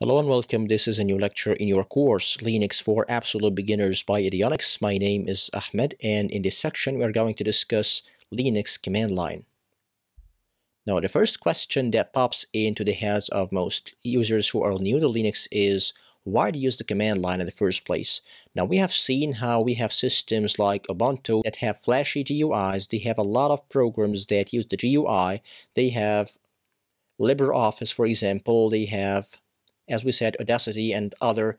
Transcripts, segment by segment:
Hello and welcome. This is a new lecture in your course, Linux for Absolute Beginners by Eduonix. My name is Ahmed and in this section we are going to discuss Linux command line. Now the first question that pops into the heads of most users who are new to Linux is why do you use the command line in the first place? Now we have seen how we have systems like Ubuntu that have flashy GUIs, they have a lot of programs that use the GUI, they have LibreOffice for example, they have as we said, Audacity and other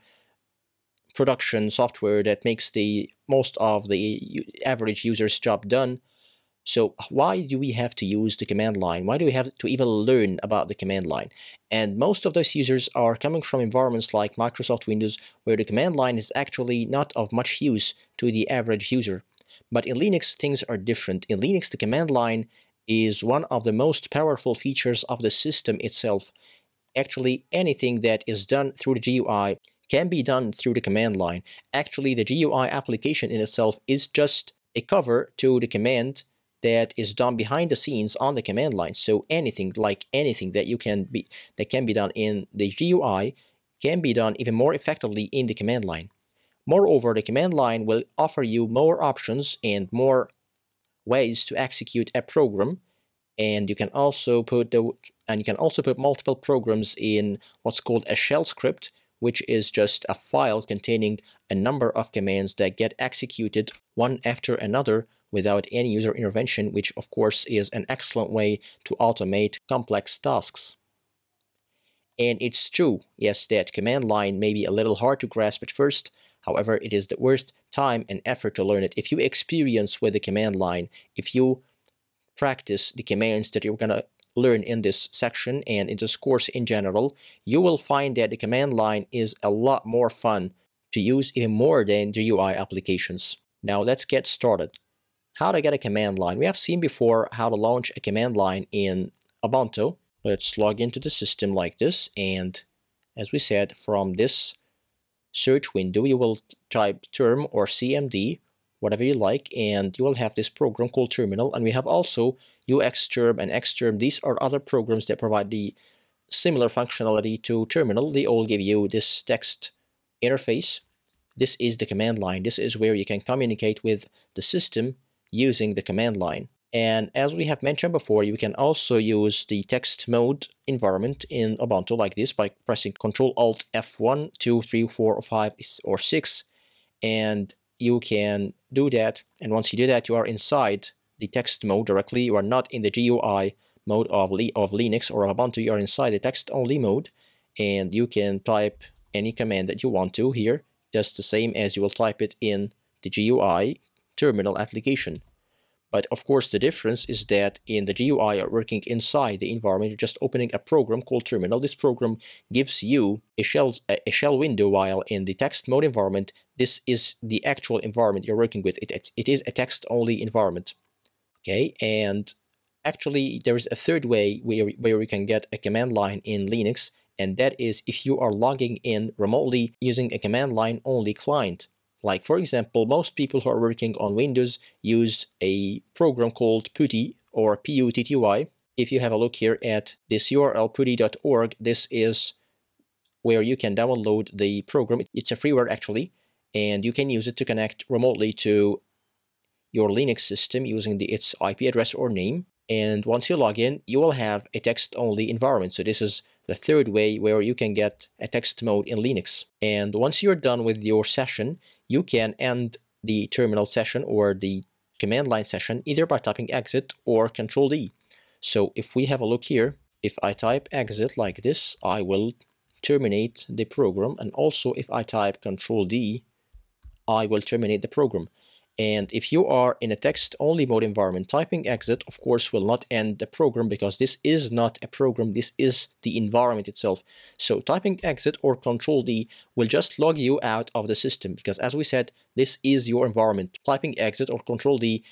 production software that makes the most of the average user's job done. So why do we have to use the command line? Why do we have to even learn about the command line? And most of those users are coming from environments like Microsoft Windows where the command line is actually not of much use to the average user. But in Linux, things are different. In Linux, the command line is one of the most powerful features of the system itself actually anything that is done through the GUI can be done through the command line. Actually, the GUI application in itself is just a cover to the command that is done behind the scenes on the command line. So anything like anything that you can be that can be done in the GUI can be done even more effectively in the command line. Moreover, the command line will offer you more options and more ways to execute a program and you can also put the and you can also put multiple programs in what's called a shell script which is just a file containing a number of commands that get executed one after another without any user intervention which of course is an excellent way to automate complex tasks. And it's true yes that command line may be a little hard to grasp at first. However it is the worth time and effort to learn it. If you experience with the command line if you practice the commands that you're going to learn in this section and in this course in general, you will find that the command line is a lot more fun to use even more than GUI applications. Now let's get started. How to get a command line. We have seen before how to launch a command line in Ubuntu. Let's log into the system like this and as we said from this search window you will type term or cmd whatever you like, and you will have this program called Terminal. And we have also UXterm and Xterm. These are other programs that provide the similar functionality to Terminal. They all give you this text interface. This is the command line. This is where you can communicate with the system using the command line. And as we have mentioned before, you can also use the text mode environment in Ubuntu like this by pressing Ctrl Alt F1, 2, 3, 4, 5, or 6. And you can do that. And once you do that, you are inside the text mode directly. You are not in the GUI mode of, of Linux or Ubuntu. You are inside the text-only mode. And you can type any command that you want to here, just the same as you will type it in the GUI terminal application. But of course, the difference is that in the GUI, you're working inside the environment. You're just opening a program called Terminal. This program gives you a shell, a shell window, while in the text mode environment, this is the actual environment you're working with. It, it, it is a text-only environment. Okay, and actually, there is a third way where, where we can get a command line in Linux, and that is if you are logging in remotely using a command line only client. Like for example, most people who are working on Windows use a program called PuTTY or PUTTY. If you have a look here at this URL putty.org, this is where you can download the program. It's a freeware actually, and you can use it to connect remotely to your Linux system using the, its IP address or name. And once you log in, you will have a text-only environment. So this is the third way where you can get a text mode in Linux. And once you're done with your session, you can end the terminal session or the command line session either by typing exit or control D. So if we have a look here, if I type exit like this, I will terminate the program. And also if I type control D, I will terminate the program. And if you are in a text-only mode environment, typing exit, of course, will not end the program because this is not a program, this is the environment itself. So typing exit or control D will just log you out of the system because as we said, this is your environment. Typing exit or control D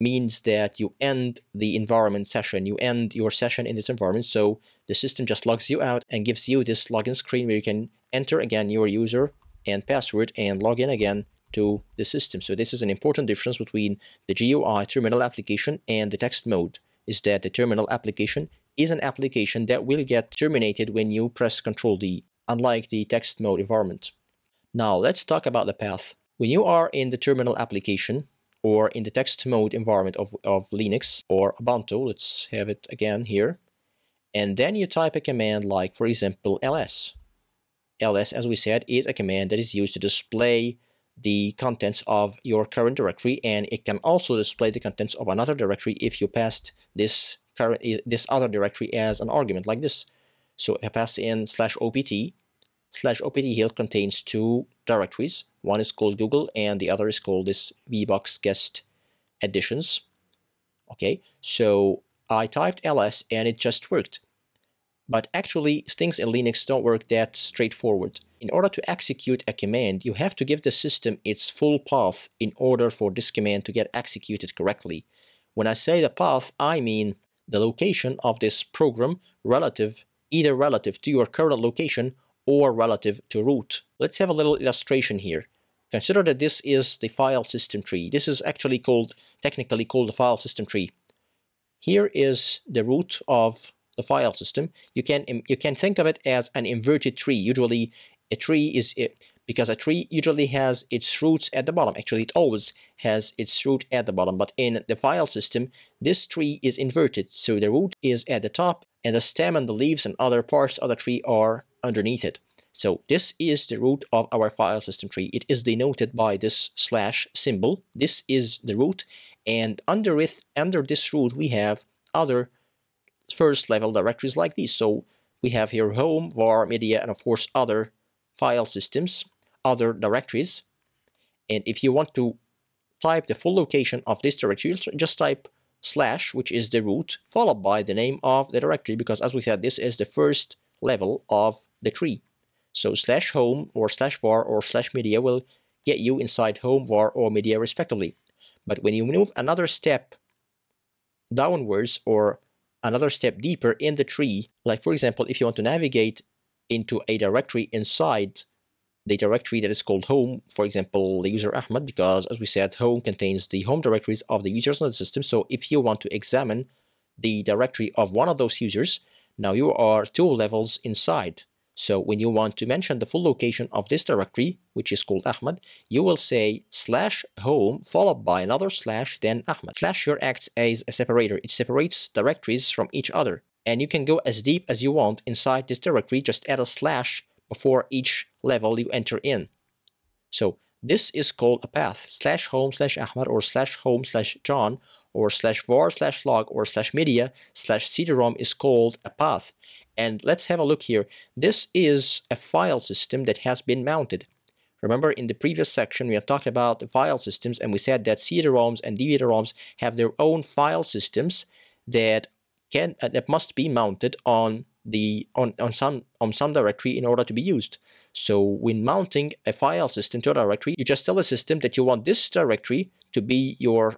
means that you end the environment session, you end your session in this environment, so the system just logs you out and gives you this login screen where you can enter again your user and password and log in again to the system. So this is an important difference between the GUI terminal application and the text mode is that the terminal application is an application that will get terminated when you press Ctrl D. unlike the text mode environment. Now let's talk about the path. When you are in the terminal application or in the text mode environment of, of Linux or Ubuntu, let's have it again here, and then you type a command like, for example, ls. ls, as we said, is a command that is used to display the contents of your current directory and it can also display the contents of another directory if you passed this current this other directory as an argument like this. So I pass in slash opt slash opt here contains two directories. One is called google and the other is called this vbox guest additions okay so I typed ls and it just worked but actually things in Linux don't work that straightforward in order to execute a command, you have to give the system its full path in order for this command to get executed correctly. When I say the path, I mean the location of this program relative, either relative to your current location or relative to root. Let's have a little illustration here. Consider that this is the file system tree. This is actually called, technically called the file system tree. Here is the root of the file system. You can you can think of it as an inverted tree. Usually a tree is because a tree usually has its roots at the bottom. Actually, it always has its root at the bottom. But in the file system, this tree is inverted. So the root is at the top and the stem and the leaves and other parts of the tree are underneath it. So this is the root of our file system tree. It is denoted by this slash symbol. This is the root. And under it, under this root, we have other first level directories like these. So we have here home, var, media, and of course other file systems, other directories. And if you want to type the full location of this directory, just type slash, which is the root, followed by the name of the directory, because as we said, this is the first level of the tree. So slash home or slash var or slash media will get you inside home, var, or media respectively. But when you move another step downwards or another step deeper in the tree, like for example, if you want to navigate into a directory inside the directory that is called home, for example, the user Ahmed, because as we said, home contains the home directories of the users on the system. So if you want to examine the directory of one of those users, now you are two levels inside. So when you want to mention the full location of this directory, which is called Ahmed, you will say slash home followed by another slash, then Ahmed. Slash here acts as a separator. It separates directories from each other and you can go as deep as you want inside this directory just add a slash before each level you enter in so this is called a path slash home slash Ahmed or slash home slash john or slash var slash log or slash media slash cd-rom is called a path. And let's have a look here. This is a file system that has been mounted. Remember in the previous section we had talked about the file systems and we said that CD-ROMs and DVD-ROMs have their own file systems that can uh, that must be mounted on the on, on some on some directory in order to be used. So when mounting a file system to a directory, you just tell the system that you want this directory to be your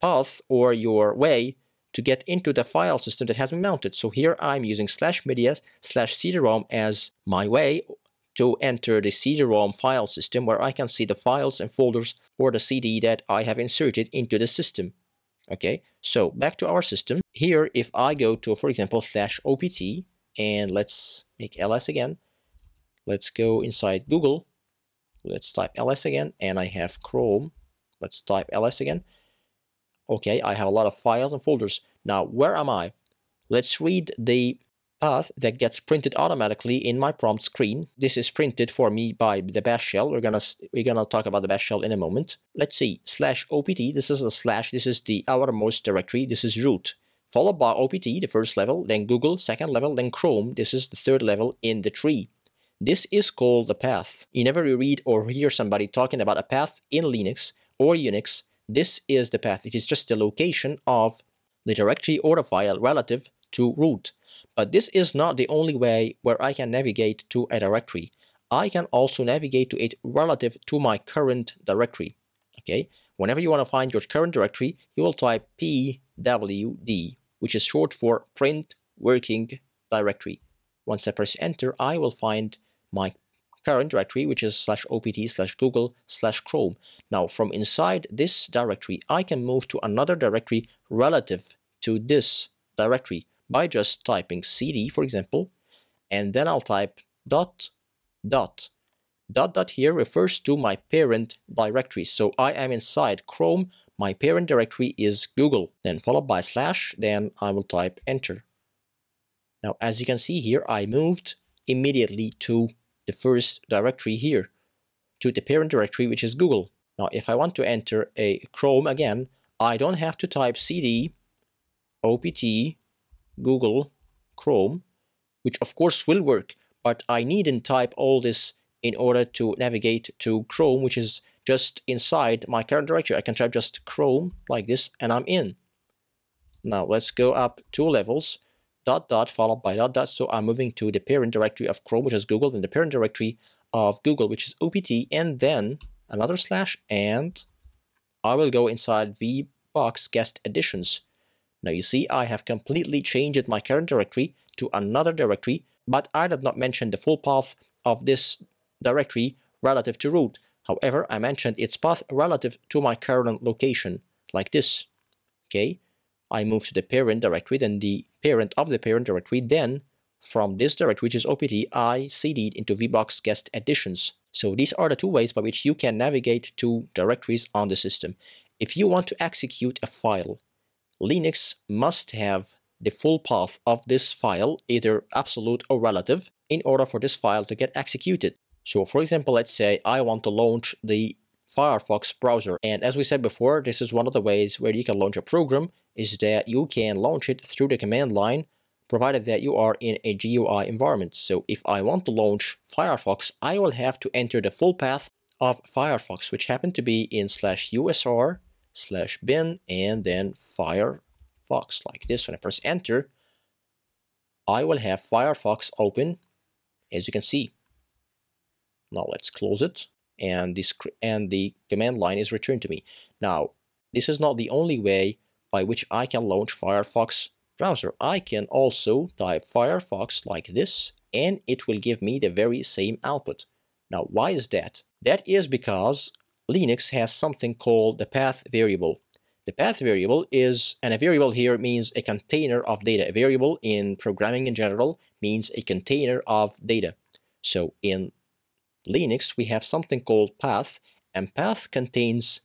path or your way to get into the file system that has been mounted. So here I'm using slash media slash CD-ROM as my way to enter the CD-ROM file system where I can see the files and folders or the CD that I have inserted into the system. Okay, so back to our system. Here, if I go to, for example, slash opt, and let's make ls again. Let's go inside Google. Let's type ls again, and I have Chrome. Let's type ls again. Okay, I have a lot of files and folders. Now, where am I? Let's read the path that gets printed automatically in my prompt screen. This is printed for me by the bash shell. We're gonna we're gonna talk about the bash shell in a moment. Let's see slash opt. This is the slash. This is the outermost directory. This is root. Followed by opt, the first level, then Google, second level, then Chrome. This is the third level in the tree. This is called the path. You never read or hear somebody talking about a path in Linux or Unix. This is the path. It is just the location of the directory or the file relative to root. But this is not the only way where I can navigate to a directory. I can also navigate to it relative to my current directory. Okay, whenever you want to find your current directory, you will type pwd, which is short for print working directory. Once I press enter, I will find my current directory, which is slash opt slash google slash chrome. Now, from inside this directory, I can move to another directory relative to this directory by just typing cd, for example, and then I'll type dot dot. Dot dot here refers to my parent directory. So I am inside Chrome. My parent directory is Google. Then followed by slash. Then I will type enter. Now, as you can see here, I moved immediately to the first directory here, to the parent directory, which is Google. Now, if I want to enter a Chrome again, I don't have to type cd opt Google Chrome, which of course will work, but I needn't type all this in order to navigate to Chrome, which is just inside my current directory. I can type just Chrome like this and I'm in. Now let's go up two levels, dot dot followed by dot dot. So I'm moving to the parent directory of Chrome, which is Google, then the parent directory of Google, which is OPT, and then another slash, and I will go inside VBox guest additions. Now you see I have completely changed my current directory to another directory, but I did not mention the full path of this directory relative to root. However, I mentioned its path relative to my current location, like this. Okay, I move to the parent directory, then the parent of the parent directory, then from this directory, which is OPT, I cd'd into VBox guest additions. So these are the two ways by which you can navigate to directories on the system. If you want to execute a file, Linux must have the full path of this file, either absolute or relative, in order for this file to get executed. So for example, let's say I want to launch the Firefox browser. And as we said before, this is one of the ways where you can launch a program is that you can launch it through the command line provided that you are in a GUI environment. So if I want to launch Firefox, I will have to enter the full path of Firefox, which happened to be in slash usr slash bin and then Firefox like this. When I press enter, I will have Firefox open, as you can see. Now let's close it and this and the command line is returned to me. Now, this is not the only way by which I can launch Firefox browser. I can also type Firefox like this and it will give me the very same output. Now, why is that? That is because Linux has something called the path variable. The path variable is, and a variable here means a container of data. A variable in programming in general means a container of data. So in Linux, we have something called path, and path contains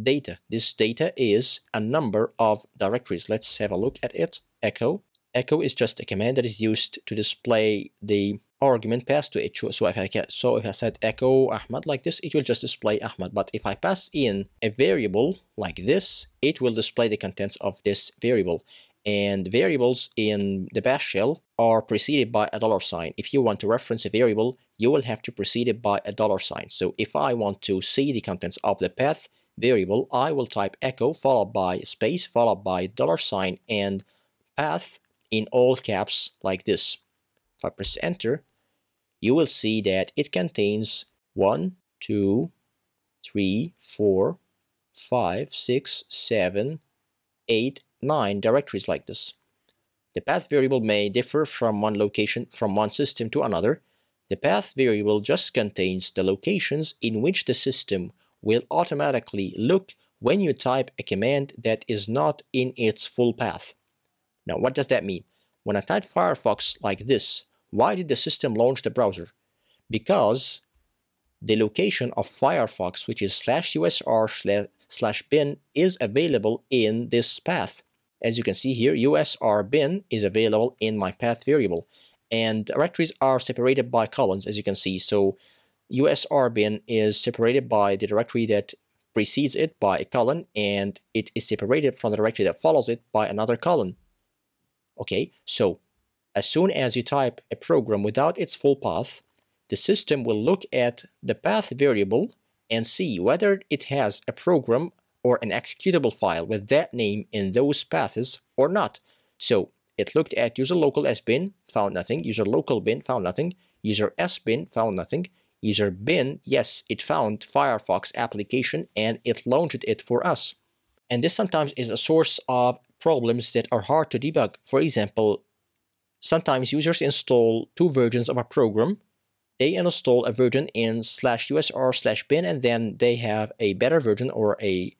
data. This data is a number of directories. Let's have a look at it. Echo. Echo is just a command that is used to display the argument passed to it. So if I so if I said echo Ahmad like this, it will just display Ahmad. But if I pass in a variable like this, it will display the contents of this variable. And variables in the bash shell are preceded by a dollar sign. If you want to reference a variable, you will have to precede it by a dollar sign. So if I want to see the contents of the path variable, I will type echo followed by space followed by dollar sign and path in all caps like this. If I press enter, you will see that it contains 1, 2, 3, 4, 5, 6, 7, 8, 9 directories like this. The path variable may differ from one location from one system to another. The path variable just contains the locations in which the system will automatically look when you type a command that is not in its full path. Now, what does that mean? When I type Firefox like this, why did the system launch the browser? Because the location of Firefox, which is slash usr slash bin, is available in this path. As you can see here, usr bin is available in my path variable. And directories are separated by colons, as you can see. So usr bin is separated by the directory that precedes it by a colon, and it is separated from the directory that follows it by another colon. Okay, so as soon as you type a program without its full path, the system will look at the path variable and see whether it has a program or an executable file with that name in those paths or not. So it looked at user local sbin, found nothing, user local bin, found nothing, user sbin, found nothing, user bin, yes, it found Firefox application and it launched it for us. And this sometimes is a source of problems that are hard to debug. For example, sometimes users install two versions of a program. They install a version in slash usr slash bin and then they have a better version or a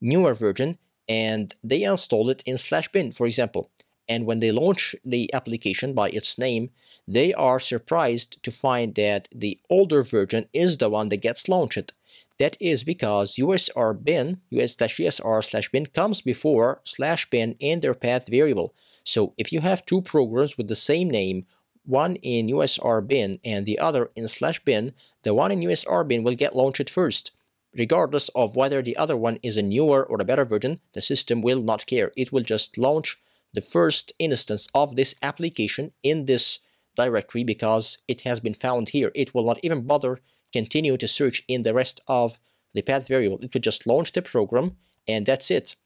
newer version and they install it in slash bin, for example. And when they launch the application by its name, they are surprised to find that the older version is the one that gets launched. That is because usr bin, us-usr slash bin comes before slash bin in their path variable. So if you have two programs with the same name, one in usr bin and the other in slash bin, the one in usr bin will get launched first. Regardless of whether the other one is a newer or a better version, the system will not care. It will just launch the first instance of this application in this directory because it has been found here. It will not even bother continue to search in the rest of the path variable. It will just launch the program and that's it.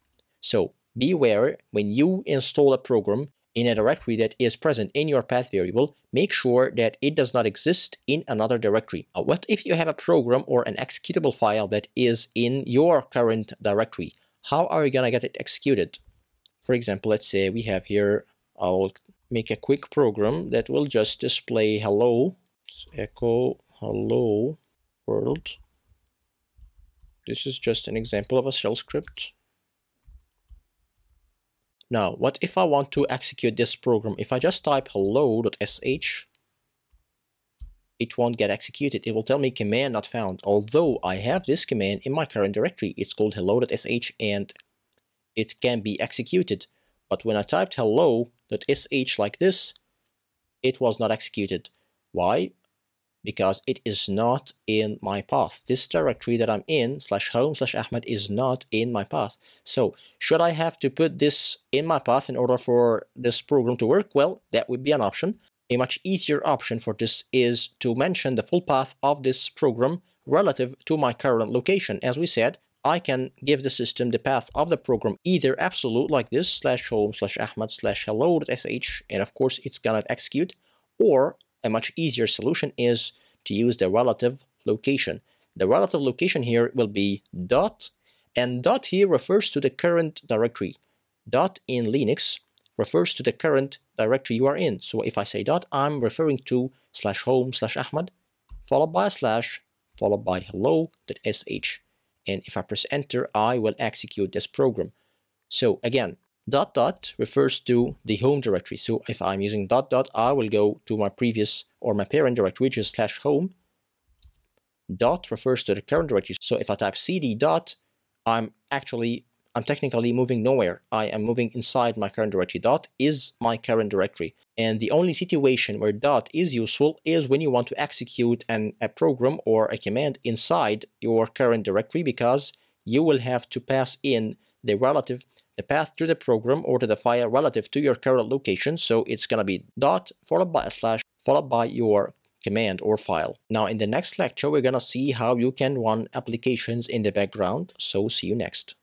So beware when you install a program in a directory that is present in your path variable, make sure that it does not exist in another directory. Now, what if you have a program or an executable file that is in your current directory? How are you going to get it executed? For example, let's say we have here, I'll make a quick program that will just display hello, echo hello world. This is just an example of a shell script. Now, what if I want to execute this program? If I just type hello.sh, it won't get executed. It will tell me command not found. Although I have this command in my current directory, it's called hello.sh and it can be executed. But when I typed hello.sh like this, it was not executed. Why? Because it is not in my path. This directory that I'm in, slash home slash Ahmed, is not in my path. So should I have to put this in my path in order for this program to work? Well, that would be an option. A much easier option for this is to mention the full path of this program relative to my current location. As we said, I can give the system the path of the program either absolute like this slash home slash ahmed slash hello.sh and of course it's gonna execute or a much easier solution is to use the relative location. The relative location here will be dot and dot here refers to the current directory. Dot in Linux refers to the current directory you are in. So if I say dot, I'm referring to slash home slash ahmed followed by slash followed by hello.sh and if I press enter, I will execute this program. So again, dot dot refers to the home directory. So if I'm using dot dot, I will go to my previous or my parent directory, which is slash home. Dot refers to the current directory. So if I type cd dot, I'm actually I'm technically moving nowhere. I am moving inside my current directory. Dot is my current directory. And the only situation where dot is useful is when you want to execute an, a program or a command inside your current directory because you will have to pass in the relative, the path to the program or to the file relative to your current location. So it's going to be dot followed by a slash followed by your command or file. Now in the next lecture, we're going to see how you can run applications in the background. So see you next.